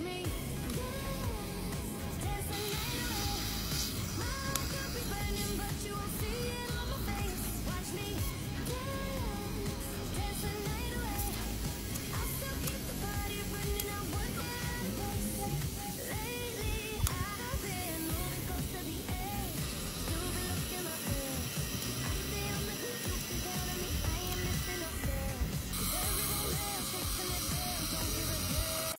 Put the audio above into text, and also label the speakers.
Speaker 1: me.